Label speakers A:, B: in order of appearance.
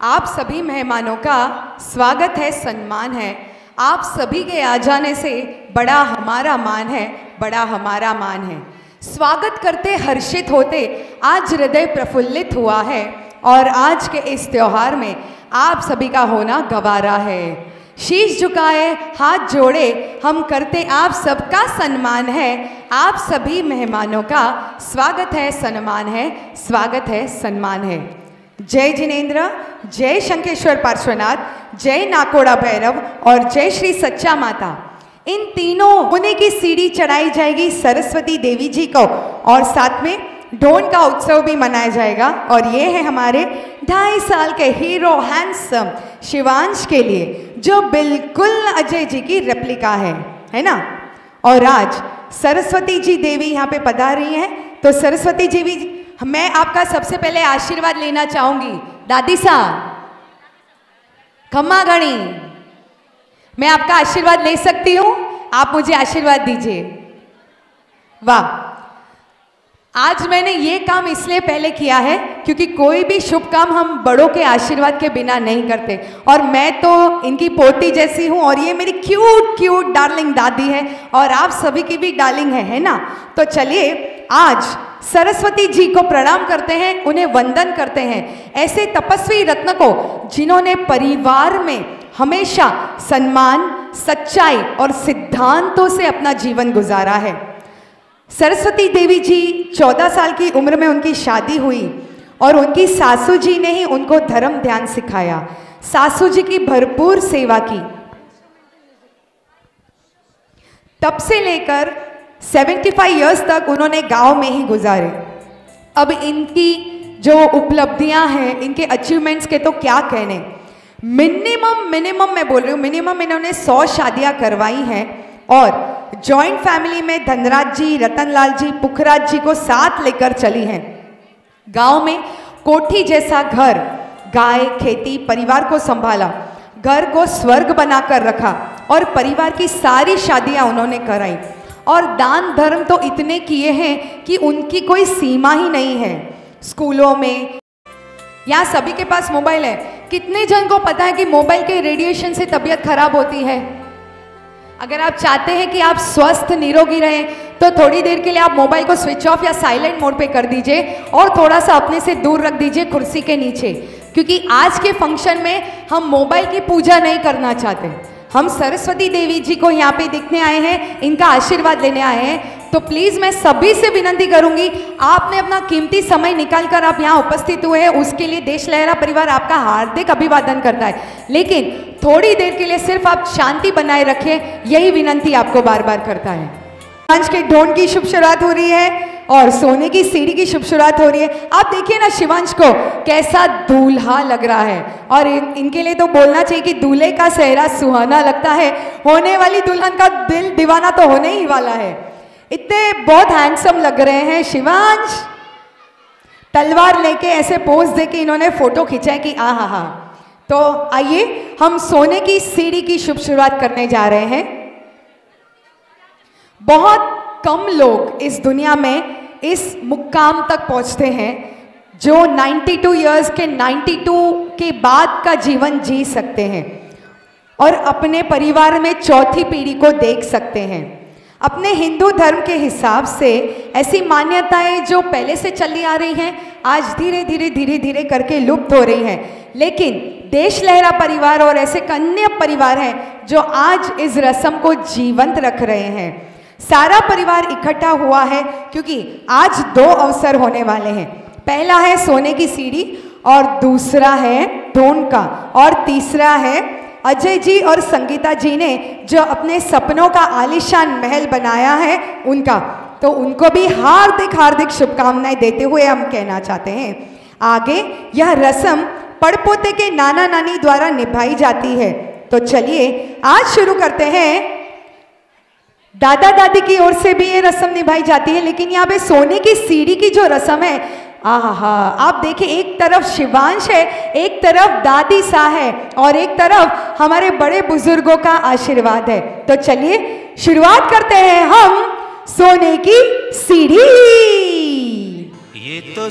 A: आप सभी मेहमानों का स्वागत है, सम्मान है। आप सभी के आ जाने से बड़ा हमारा मान है, बड़ा हमारा मान है। स्वागत करते, हर्षित होते, आज हृदय प्रफुल्लित हुआ है और आज के इस त्यौहार में आप सभी का होना गवारा है। शीश झुकाए, हाथ जोड़े, हम करते आप सबका सम्मान है। आप सभी मेहमानों का स्वागत है, सम्मान है, स्वागत है, सम्मान है। जय जिनेन्द्र जय शंकेश्वर पार्श्वनाथ, जय नाकोड़ा भैरव और जय श्री सच्चा माता। इन तीनों मुनि की सीढ़ी चढ़ाई जाएगी सरस्वती देवी जी को और साथ में ढोन का उत्सव भी मनाया जाएगा और ये है हमारे ढाई साल के हीरो हैंडसम शिवांश के लिए, जो बिल्कुल अजय जी की रेप्लिका है है ना? और आज सरस्वती जी देवी यहाँ पे पधार रही हैं तो सरस्वती जी भी, मैं आपका सबसे पहले आशीर्वाद लेना चाहूँगी। दादी साहब, खम्मा गणी। मैं आपका आशीर्वाद ले सकती हूँ, आप मुझे आशीर्वाद दीजिए। वाह। आज मैंने ये काम इसलिए पहले किया है क्योंकि कोई भी शुभ काम हम बड़ों के आशीर्वाद के बिना नहीं करते। और मैं तो इनकी पोती जैसी हूँ और ये मेरी क्यूट क्यूट डार्लिंग दादी है और आप सभी की भी डार्लिंग है है ना? तो चलिए, आज सरस्वती जी को प्रणाम करते हैं, उन्हें वंदन करते हैं। ऐसे तपस्वी रत्न को, जिन्होंने परिवार में हमेशा सम्मान, सच्चाई और सिद्धांतों से अपना जीवन गुजारा है। सरस्वती देवी जी चौदह साल की उम्र में उनकी शादी हुई और उनकी सासू जी ने ही उनको धर्म ध्यान सिखाया। सासू जी की भरपूर सेवा की। तब से लेकर 75 इयर्स तक उन्होंने गाँव में ही गुजारे। अब इनकी जो उपलब्धियाँ हैं, इनके अचीवमेंट्स के तो क्या कहने? मिनिमम मिनिमम मैं बोल रही हूँ मिनिमम इन्होंने 100 शादियाँ करवाई हैं और जॉइंट फैमिली में धनराज जी, रतनलाल जी, पुखराज जी को साथ लेकर चली हैं। गाँव में कोठी जैसा घर, गाय, खेती, परिवार को संभाला, घर को स्वर्ग बनाकर रखा और परिवार की सारी शादियाँ उन्होंने कराई। और दान धर्म तो इतने किए हैं कि उनकी कोई सीमा ही नहीं है। स्कूलों में यहाँ सभी के पास मोबाइल है। कितने जन को पता है कि मोबाइल के रेडिएशन से तबीयत खराब होती है? अगर आप चाहते हैं कि आप स्वस्थ, निरोगी रहें तो थोड़ी देर के लिए आप मोबाइल को स्विच ऑफ़ या साइलेंट मोड पे कर दीजिए और थोड़ा सा अपने से दूर रख दीजिए कुर्सी के नीचे। क्योंकि आज के फ़ंक्शन में हम मोबाइल की पूजा नहीं करना चाहते। हम सरस्वती देवी जी को यहाँ पे दिखने आए हैं, इनका आशीर्वाद लेने आए हैं। तो प्लीज़ मैं सभी से विनंती करूँगी, आपने अपना कीमती समय निकाल कर आप यहाँ उपस्थित हुए हैं, उसके लिए देश लहरा परिवार आपका हार्दिक अभिवादन करता है। लेकिन थोड़ी देर के लिए सिर्फ़ आप शांति बनाए रखें, यही विनंती आपको बार बार करता है। आज के ढोन की शुभ शुरुआत हो रही है। और सोने की सीढ़ी की शुभ शुरुआत हो रही है। आप देखिए ना शिवांश को कैसा दूल्हा लग रहा है। और इन, इनके लिए तो बोलना चाहिए कि दूल्हे का सहरा सुहाना लगता है। होने वाली दुल्हन का दिल दीवाना तो होने ही वाला है। इतने बहुत हैंडसम लग रहे हैं शिवांश। तलवार लेके ऐसे पोज दे के इन्होंने फ़ोटो खिंचा कि आ हा हा। तो आइए हम सोने की सीढ़ी की शुभ शुरुआत करने जा रहे हैं। बहुत कम लोग इस दुनिया में इस मुकाम तक पहुँचते हैं जो 92 इयर्स के 92 के बाद का जीवन जी सकते हैं और अपने परिवार में चौथी पीढ़ी को देख सकते हैं। अपने हिंदू धर्म के हिसाब से ऐसी मान्यताएँ जो पहले से चली आ रही हैं, आज धीरे धीरे धीरे धीरे करके लुप्त हो रही हैं। लेकिन देश लहरा परिवार और ऐसे कन्या परिवार हैं जो आज इस रस्म को जीवंत रख रहे हैं। सारा परिवार इकट्ठा हुआ है क्योंकि आज दो अवसर होने वाले हैं। पहला है सोने की सीढ़ी और दूसरा है ढोन का और तीसरा है अजय जी और संगीता जी ने जो अपने सपनों का आलिशान महल बनाया है उनका। तो उनको भी हार्दिक हार्दिक शुभकामनाएँ देते हुए हम कहना चाहते हैं। आगे यह रस्म पड़पोते के नाना नानी द्वारा निभाई जाती है। तो चलिए आज शुरू करते हैं दादा दादी की ओर से भी ये रस्म निभाई जाती है, लेकिन यहाँ पे सोने की सीढ़ी की जो रस्म है, आहा, आप देखिए, एक तरफ़ शिवांश है, एक तरफ़ दादी सा है, और एक तरफ़ हमारे बड़े बुज़ुर्गों का आशीर्वाद है। तो चलिए, शुरुआत करते हैं हम सोने की सीढ़ी।
B: ये तो